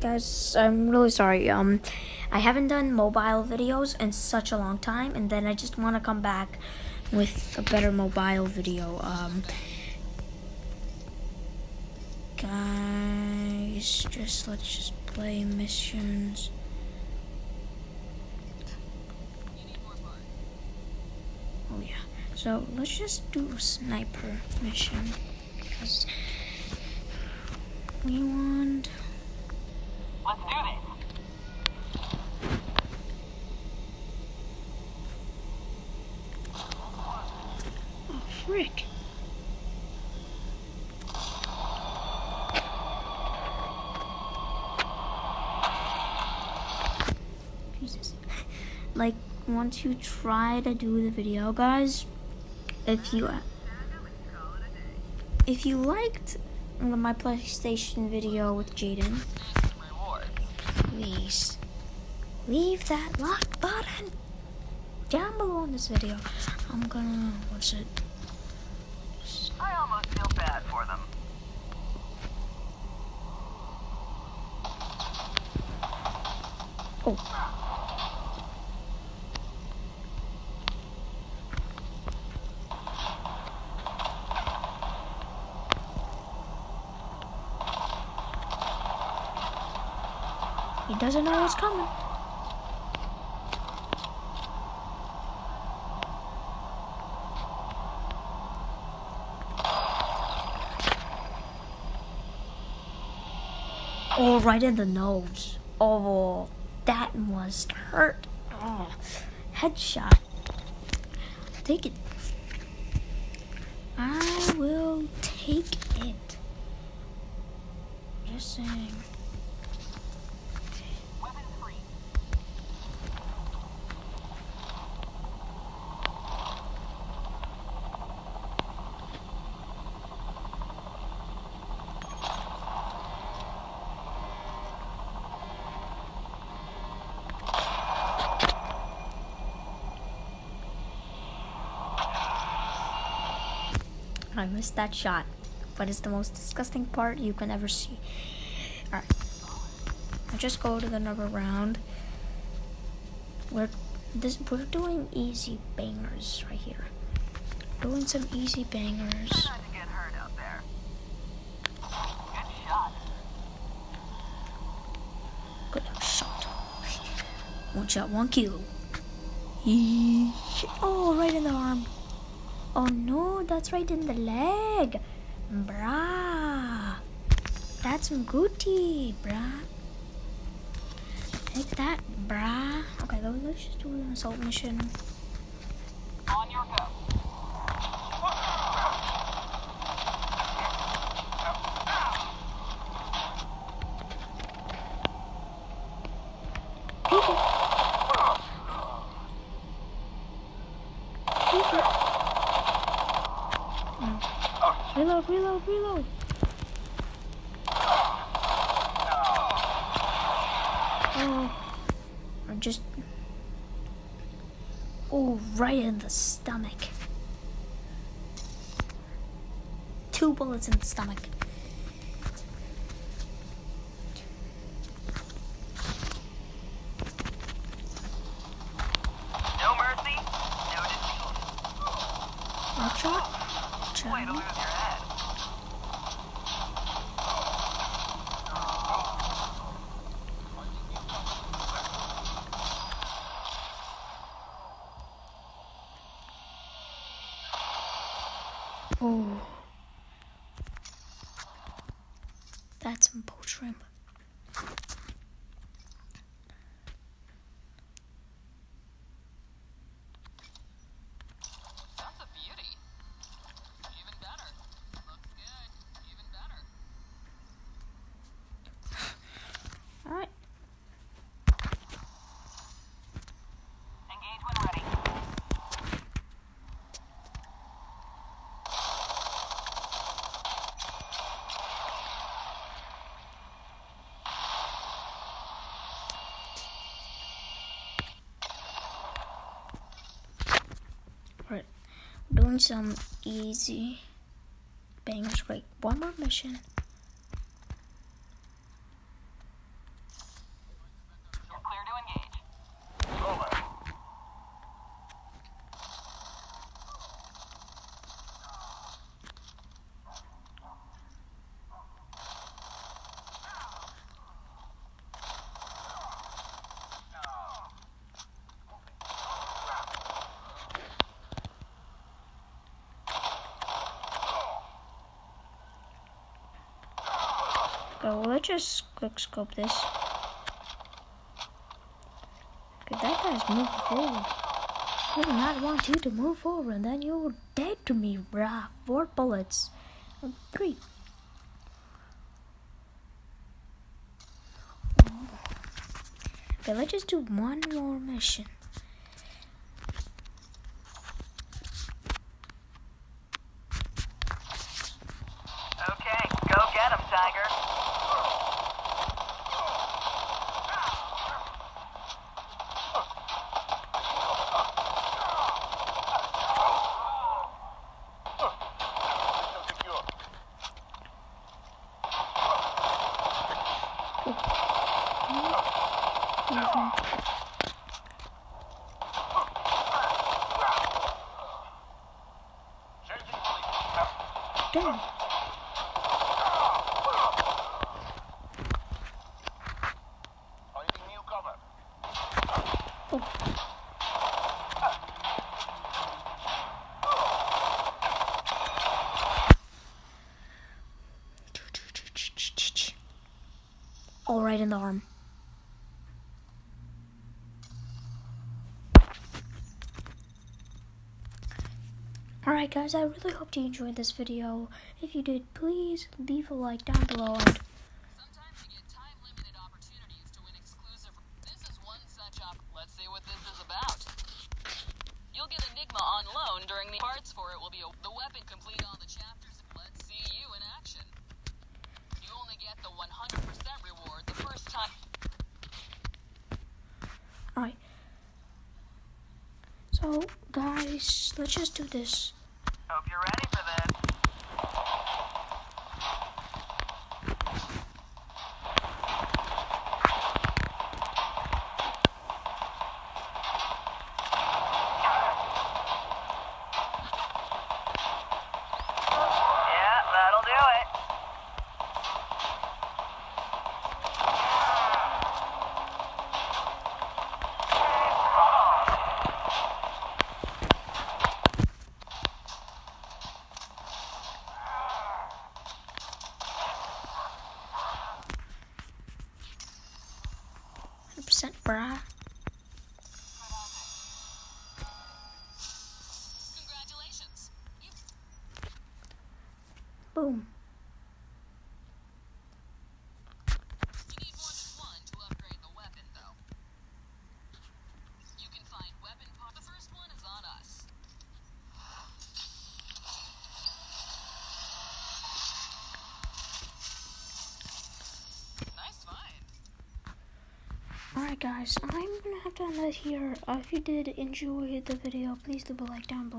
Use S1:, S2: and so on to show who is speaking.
S1: guys, I'm really sorry. Um, I haven't done mobile videos in such a long time, and then I just want to come back with a better mobile video. Um, guys, just let's just play missions. Oh yeah. So let's just do sniper mission. Because we want. Frick. Jesus. Like, once you try to do the video, guys, if you if you liked my PlayStation video with Jaden. Please leave that like button down below in this video. I'm gonna what's it?
S2: I almost feel bad for them.
S1: Oh. Doesn't know what's coming. Oh, right in the nose. Oh, that must hurt. Oh, headshot. Take it. I will take it. Just saying. I missed that shot, but it's the most disgusting part you can ever see. Alright. I just go to the another round. We're this we're doing easy bangers right here. Doing some easy bangers.
S2: Try not to get hurt out there. Good shot.
S1: Good shot. One shot, one kill. Oh, right in the arm. Oh no, that's right in the leg. Brah. That's goodie, brah. Take that, brah. Okay, let's just do an assault mission.
S2: On your go.
S1: Peek it. Peek it. Oh. Reload, reload, reload. Oh, or just. Oh, right in the stomach. Two bullets in the stomach.
S2: No mercy, no defeat.
S1: One shot.
S2: Way to lose
S1: Shot. Oh. That's some poached shrimp.
S2: That's a beauty. Even better. Looks good. Even better.
S1: Alright.
S2: Engage when ready.
S1: Alright. Doing some easy bangers. Wait, one more mission. Go. Let's just quick scope this. Okay, that guy's moving forward. I do not want you to move forward, and then you're dead to me, bruh. Four bullets. Oh, three. Okay, let's just do one more mission.
S2: Okay, go get him, Tiger.
S1: Damn. All right in the arm. Alright guys, I really hope you enjoyed this video. If you did, please leave a like down below and
S2: Sometimes you get time-limited opportunities to win exclusive. This is one such op. Let's see what this is about. You'll get Enigma on loan during the parts for it will be a, the weapon complete all the chapters. Let's see you in action. You only get the 100% reward the first time.
S1: Alright. So guys, let's just do this.
S2: Hope you're ready for this. Find.
S1: Alright guys, I'm gonna have to end it here. Uh, if you did enjoy the video, please leave a like down below.